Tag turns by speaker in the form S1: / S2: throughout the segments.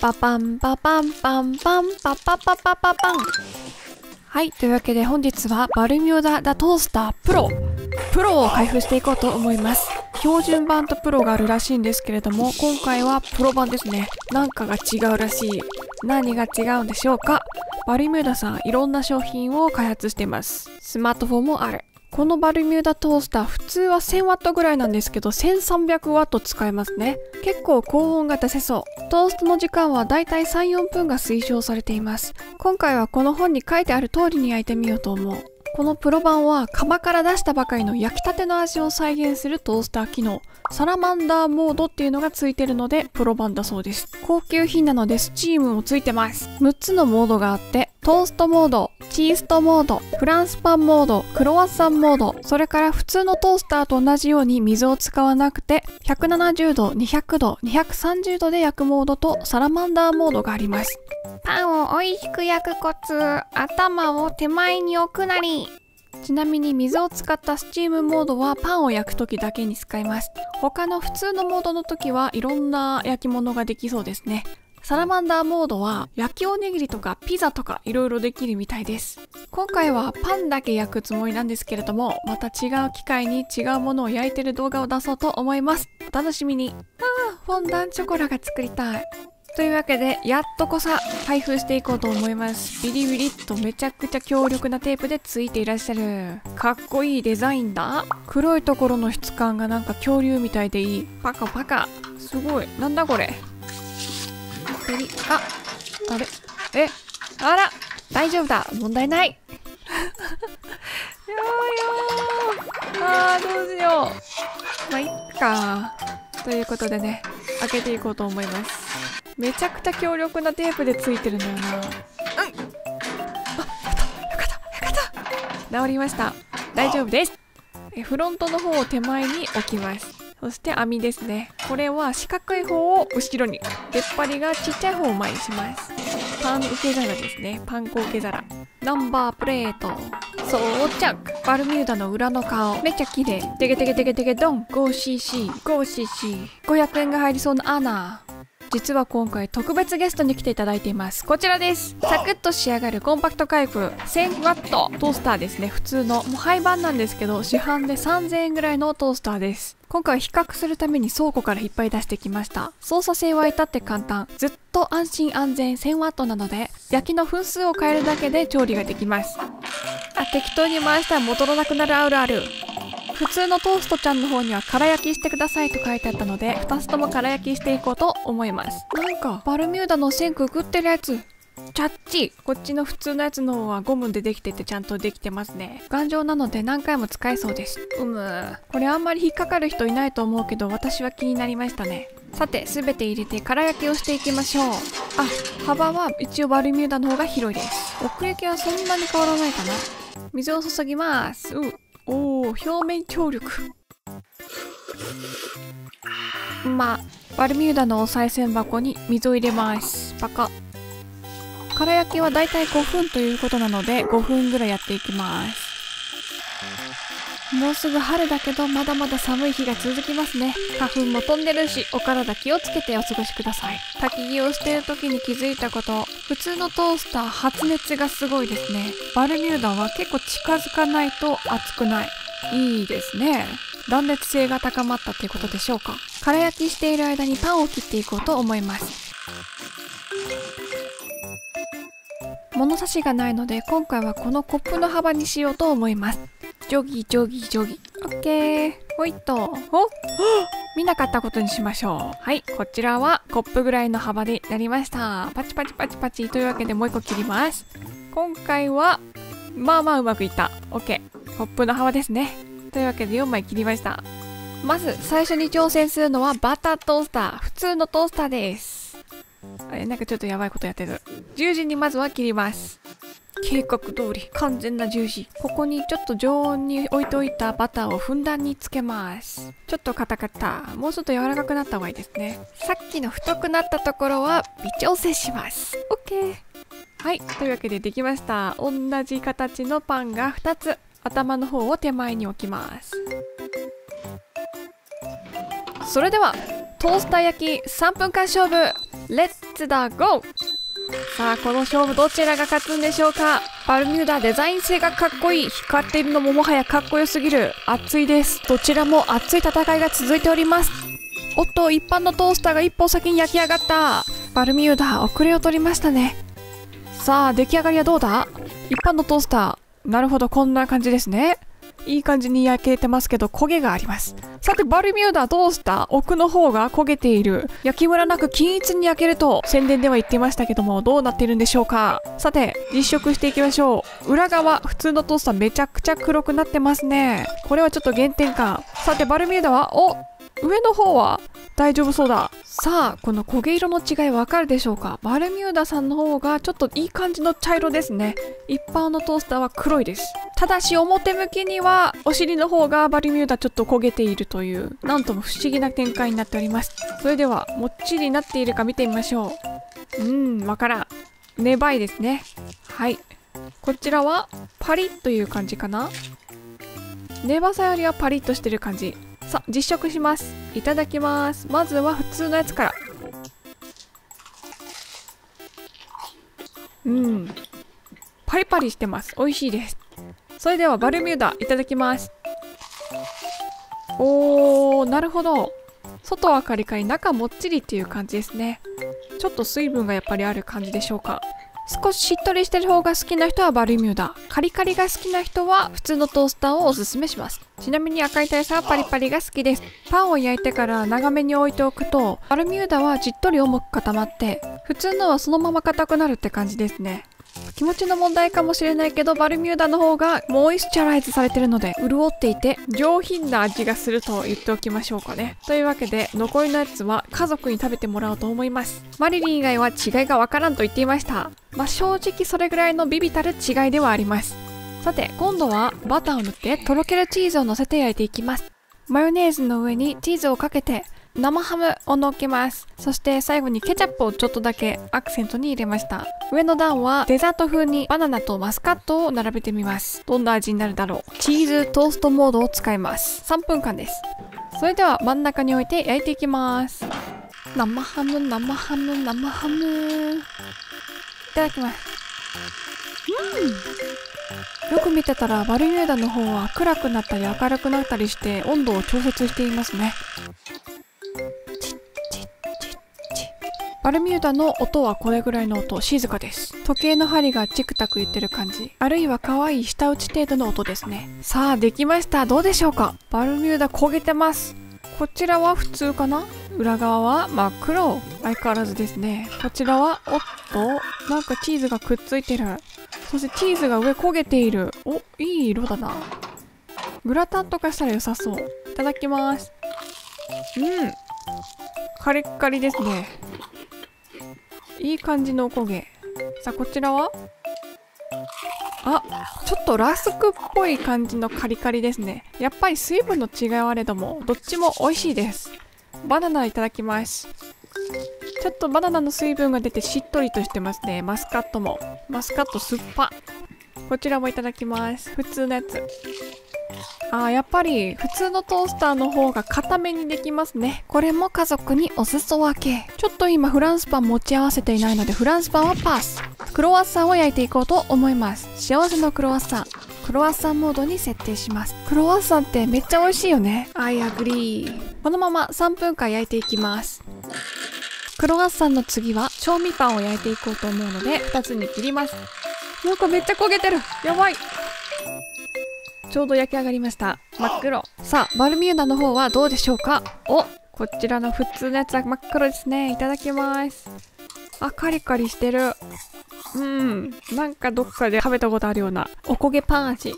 S1: パパンパパンパンパンパパパパパパンはいというわけで本日はバルミューダ・ザ・トースタープロプロを開封していこうと思います。標準版とプロがあるらしいんですけれども今回はプロ版ですね。なんかが違うらしい。何が違うんでしょうか？バルミューダさんいろんな商品を開発しています。スマートフォンもある。このバルミューダトースター普通は 1000W ぐらいなんですけど 1300W 使えますね。結構高温が出せそう。トーストの時間はだいたい34分が推奨されています。今回はこの本に書いてある通りに焼いてみようと思う。このプロ版は窯から出したばかりの焼きたての味を再現するトースター機能。サラマンダーモードっていうのがついてるのでプロ版だそうです。高級品なのでスチームもついてます。6つのモードがあってトーストモード、チーストモード、フランスパンモード、クロワッサンモード、それから普通のトースターと同じように水を使わなくて、170度、200度、230度で焼くモードとサラマンダーモードがあります。
S2: パンを美味しく焼くコツ、頭を手前に置くなり。
S1: ちなみに水を使ったスチームモードはパンを焼く時だけに使います。他の普通のモードの時はいろんな焼き物ができそうですね。サラマンダーモードは焼きおにぎりとかピザとかいろいろできるみたいです。今回はパンだけ焼くつもりなんですけれども、また違う機械に違うものを焼いてる動画を出そうと思います。お楽しみに。ああ、フォンダンチョコラが作りたい。というわけで、やっとこさ開封していこうと思います。ビリビリっとめちゃくちゃ強力なテープでついていらっしゃる。かっこいいデザインだ。黒いところの質感がなんか恐竜みたいでいい。パカパカ。すごい。なんだこれ。ペリああれえあら大丈夫だ。問題ない。よーよー。あーどうしよう。まあいっか。ということでね開けていこうと思います。めちゃくちゃ強力なテープでついてるんだよな。うん。あよかったよかったよかった。治りました。大丈夫です。えフロントの方を手前に置きます。そして網ですね。これは四角い方を後ろに、出っ張りがちっちゃい方を前にします。パン受け皿ですね。パン粉受け皿。ナンバープレート。装着。バルミューダの裏の顔。めっちゃ綺麗。テゲテゲテゲテゲドン。5cc。5cc。500円が入りそうな穴。実は今回特別ゲストに来ていただいています。こちらです。サクッと仕上がるコンパクト回復 1000W ト。ースターですね。普通のもう廃盤なんですけど市販で3000円ぐらいのトースターです。今回比較するために倉庫から引っ張り出してきました。操作性は至って簡単。ずっと安心安全。1000W なので焼きの分数を変えるだけで調理ができます。あ適当に回したら戻らなくなるあるある。普通のトーストちゃんの方には空焼きしてくださいと書いてあったので2つとも空焼きしていこうと思います。なんかバルミューダの線くぐってるやつ。チャッチこっちの普通のやつの方はゴムでできててちゃんとできてますね。頑丈なので何回も使えそうです。うむこれあんまり引っかかる人いないと思うけど私は気になりましたね。さて全て入れて空焼きをしていきましょう。あ幅は一応バルミューダの方が広いです。奥行きはそんなに変わらないかな。水を注ぎます。うおお表面張力。まあバルミューダのお賽銭箱に水を入れます。パカ。から焼きはだいたい5分ということなので5分ぐらいやっていきます。もうすぐ春だけどまだまだ寒い日が続きますね。花粉も飛んでるしお体気をつけてお過ごしください。焚き木をしている時に気づいたこと。普通のトースター発熱がすごいですね。バルミューダは結構近づかないと熱くない。いいですね。断熱性が高まったということでしょうか。空焼きしている間にパンを切っていこうと思います。物差しがないので今回はこのコップの幅にしようと思います。ジョギジョギジョギ。オッケー。ほいっと。お？見なかったことにしましょう。はい。こちらはコップぐらいの幅でなりました。パチパチパチパチ。というわけでもう一個切ります。今回は、まあまあうまくいった。オッケー。コップの幅ですね。というわけで4枚切りました。まず最初に挑戦するのはバタートースター。普通のトースターです。あれ、なんかちょっとやばいことやってる。十字にまずは切ります。計画通り完全な十字ここにちょっと常温に置いておいたバターをふんだんにつけます。ちょっとカタカタもうちょっと柔らかくなった方がいいですね。さっきの太くなったところは微調整します。OK はい。というわけでできました。同じ形のパンが2つ頭の方を手前に置きます。それではトースター焼き3分間勝負。レッツツだゴー。さあこの勝負どちらが勝つんでしょうか？バルミューダデザイン性がかっこいい。光っているのももはやかっこよすぎる。熱いです。どちらも熱い戦いが続いております。おっと一般のトースターが一歩先に焼き上がった。バルミューダ遅れを取りましたね。さあ出来上がりはどうだ？一般のトースター。なるほどこんな感じですね。いい感じに焼けてますけど焦げがあります。さてバルミューダトースター奥の方が焦げている？焼きムラなく均一に焼けると宣伝では言ってましたけどもどうなっているんでしょうか？さて実食していきましょう。裏側普通のトースターめちゃくちゃ黒くなってますね。これはちょっと原点感さてバルミューダはお上の方は大丈夫そうだ。さあこの焦げ色の違いわかるでしょうか？バルミューダさんの方がちょっといい感じの茶色ですね。一般のトースターは黒いです。ただし表向きにはお尻の方がバルミューダちょっと焦げているというなんとも不思議な展開になっております。それではもっちりなっているか見てみましょう。うんわからん。粘いですね。はい。こちらはパリッという感じかな。ネバさよりはパリッとしてる感じ。さあ実食します。いただきます。まずは普通のやつから。うん。パリパリしてます。美味しいです。それではバルミューダいただきます。おーなるほど。外はカリカリ中もっちりっていう感じですね。ちょっと水分がやっぱりある感じでしょうか。少ししっとりしてる方が好きな人はバルミューダ。カリカリが好きな人は普通のトースターをおすすめします。ちなみに赤い大佐はパリパリが好きです。パンを焼いてから長めに置いておくとバルミューダはじっとり重く固まって普通のはそのまま硬くなるって感じですね気持ちの問題かもしれないけどバルミューダの方がモイスチャライズされてるので潤っていて上品な味がすると言っておきましょうかね。というわけで残りのやつは家族に食べてもらおうと思います。マリリン以外は違いがわからんと言っていました。まあ正直それぐらいのビビたる違いではあります。さて今度はバターを塗ってとろけるチーズを乗せて焼いていきます。マヨネーズの上にチーズをかけて生ハムを乗っけます。そして最後にケチャップをちょっとだけアクセントに入れました。上の段はデザート風にバナナとマスカットを並べてみます。どんな味になるだろう。チーズトーストモードを使います。3分間です。それでは真ん中に置いて焼いていきます。生ハム生ハム生ハム。いただきます。うん。よく見てたらバルミューダの方は暗くなったり明るくなったりして温度を調節していますねバルミューダの音はこれぐらいの音、静かです。時計の針がチクタク言ってる感じ。あるいは可愛い舌打ち程度の音ですね。さあ、できました。どうでしょうか？バルミューダ焦げてます。こちらは普通かな？裏側は真っ黒。相変わらずですね。こちらは、おっと、なんかチーズがくっついてる。そしてチーズが上焦げている。お、いい色だな。グラタンとかしたら良さそう。いただきます。うん。カリッカリですね。いい感じのおこげ。さあ、こちらは？あ、ちょっとラスクっぽい感じのカリカリですね。やっぱり水分の違いはあれども、どっちも美味しいです。バナナいただきます。ちょっとバナナの水分が出てしっとりとしてますね。マスカットも。マスカット酸っぱ。こちらもいただきます。普通のやつ。あーやっぱり普通のトースターの方が固めにできますね。
S2: これも家族にお裾分け
S1: ちょっと今フランスパン持ち合わせていないのでフランスパンはパス。クロワッサンを焼いていこうと思います。幸せのクロワッサン。クロワッサンモードに設定します。クロワッサンってめっちゃ美味しいよね。I agree。このまま3分間焼いていきます。クロワッサンの次は調味パンを焼いていこうと思うので2つに切ります。なんかめっちゃ焦げてる。やばい。ちょうど焼き上がりました。真っ黒。さあ、バルミューダの方はどうでしょうか？おこちらの普通のやつは真っ黒ですね。いただきます。あ、カリカリしてる。うん。なんかどっかで食べたことあるようなお焦げパン味。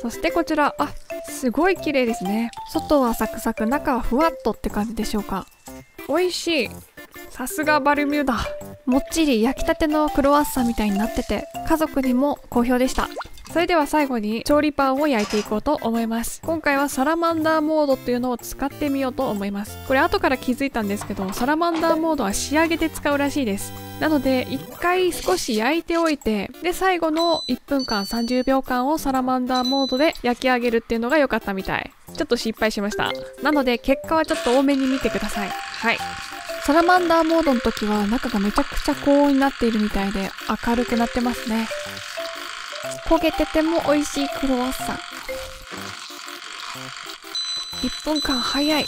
S1: そしてこちら、あ、すごい綺麗ですね。外はサクサク、中はふわっとって感じでしょうか。美味しい。さすがバルミューダ。もっちり焼きたてのクロワッサンみたいになってて、家族にも好評でした。それでは最後に調理パンを焼いていこうと思います。今回はサラマンダーモードっていうのを使ってみようと思います。これ後から気づいたんですけど、サラマンダーモードは仕上げて使うらしいです。なので、一回少し焼いておいて、で、最後の1分間30秒間をサラマンダーモードで焼き上げるっていうのが良かったみたい。ちょっと失敗しました。なので、結果はちょっと多めに見てください。はい。サラマンダーモードの時は中がめちゃくちゃ高温になっているみたいで明るくなってますね
S2: 焦げてても美味しいクロワッサン。
S1: 1分間早い。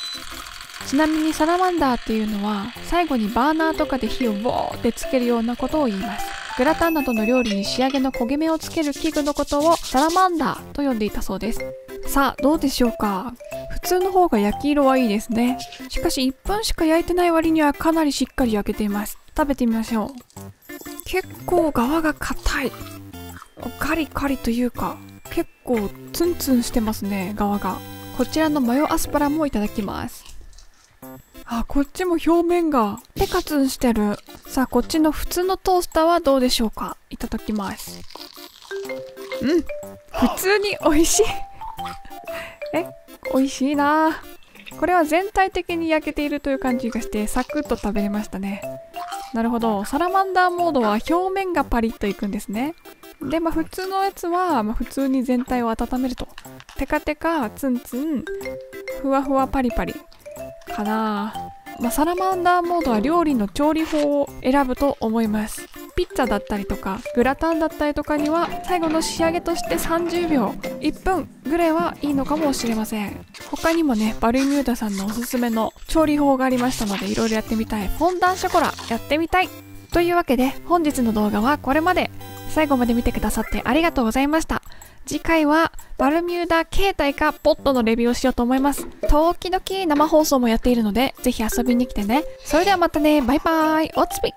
S1: ちなみにサラマンダーっていうのは最後にバーナーとかで火をボーってつけるようなことを言います。グラタンなどの料理に仕上げの焦げ目をつける器具のことをサラマンダーと呼んでいたそうです。さあどうでしょうか？普通の方が焼き色はいいですね。しかし1分しか焼いてない割にはかなりしっかり焼けています。食べてみましょう。結構側が硬い。カリカリというか結構ツンツンしてますね側が。こちらのマヨアスパラもいただきます。あこっちも表面がテカツンしてる。さあこっちの普通のトースターはどうでしょうか？いただきます。うん普通に美味しい。え美味しいな。これは全体的に焼けているという感じがしてサクッと食べれましたね。なるほど。サラマンダーモードは表面がパリッといくんですね。でまあ普通のやつは、まあ、普通に全体を温めると。テカテカツンツンふわふわパリパリかな。まあ、サラマンダーモードは料理の調理法を選ぶと思います。ピッツァだったりとかグラタンだったりとかには最後の仕上げとして30秒1分ぐらいはいいのかもしれません。他にもねバルミューダさんのおすすめの調理法がありましたのでいろいろやってみたい。フォンダンショコラやってみたい。というわけで本日の動画はこれまで最後まで見てくださってありがとうございました次回はバルミューダ携帯かポットのレビューをしようと思います。時々生放送もやっているので、ぜひ遊びに来てね。それではまたね、バイバーイ、おつぴ